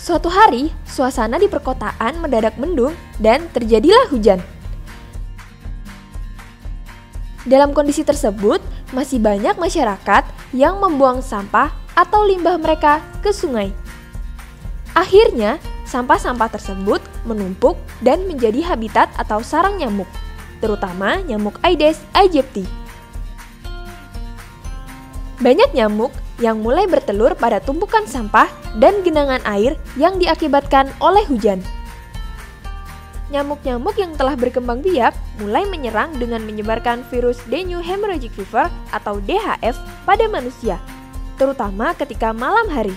Suatu hari, suasana di perkotaan mendadak mendung dan terjadilah hujan. Dalam kondisi tersebut, masih banyak masyarakat yang membuang sampah atau limbah mereka ke sungai. Akhirnya, sampah-sampah tersebut menumpuk dan menjadi habitat atau sarang nyamuk, terutama nyamuk Aedes aegypti. Banyak nyamuk yang mulai bertelur pada tumpukan sampah dan genangan air yang diakibatkan oleh hujan. Nyamuk-nyamuk yang telah berkembang biak mulai menyerang dengan menyebarkan virus Dengue Hemorrhagic Fever atau DHF pada manusia, terutama ketika malam hari.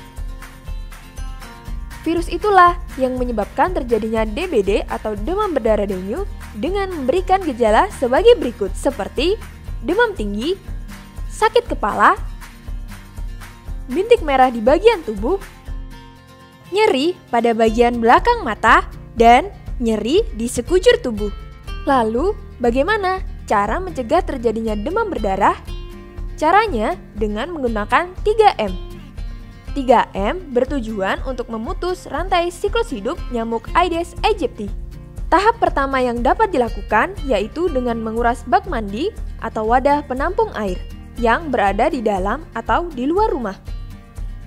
Virus itulah yang menyebabkan terjadinya DBD atau demam berdarah dengue dengan memberikan gejala sebagai berikut seperti demam tinggi, sakit kepala, bintik merah di bagian tubuh, nyeri pada bagian belakang mata, dan nyeri di sekujur tubuh. Lalu, bagaimana cara mencegah terjadinya demam berdarah? Caranya dengan menggunakan 3M. 3M bertujuan untuk memutus rantai siklus hidup nyamuk Aedes aegypti. Tahap pertama yang dapat dilakukan yaitu dengan menguras bak mandi atau wadah penampung air yang berada di dalam atau di luar rumah.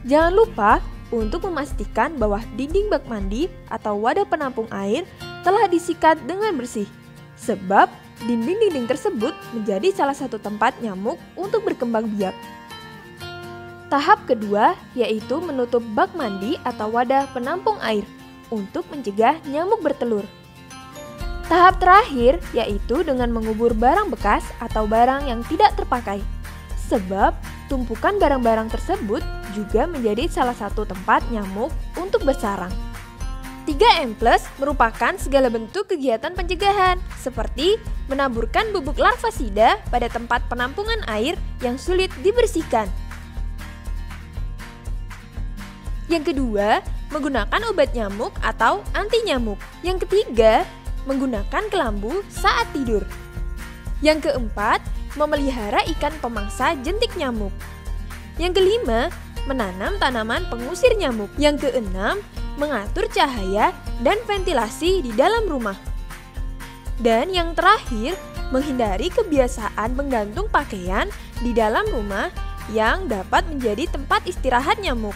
Jangan lupa untuk memastikan bahwa dinding bak mandi atau wadah penampung air telah disikat dengan bersih, sebab dinding-dinding tersebut menjadi salah satu tempat nyamuk untuk berkembang biak. Tahap kedua yaitu menutup bak mandi atau wadah penampung air untuk mencegah nyamuk bertelur. Tahap terakhir yaitu dengan mengubur barang bekas atau barang yang tidak terpakai. Sebab tumpukan barang-barang tersebut juga menjadi salah satu tempat nyamuk untuk bersarang. 3M Plus merupakan segala bentuk kegiatan pencegahan, seperti menaburkan bubuk larvasida pada tempat penampungan air yang sulit dibersihkan, Yang kedua, menggunakan obat nyamuk atau anti nyamuk. Yang ketiga, menggunakan kelambu saat tidur. Yang keempat, memelihara ikan pemangsa jentik nyamuk. Yang kelima, menanam tanaman pengusir nyamuk. Yang keenam, mengatur cahaya dan ventilasi di dalam rumah. Dan yang terakhir, menghindari kebiasaan menggantung pakaian di dalam rumah yang dapat menjadi tempat istirahat nyamuk.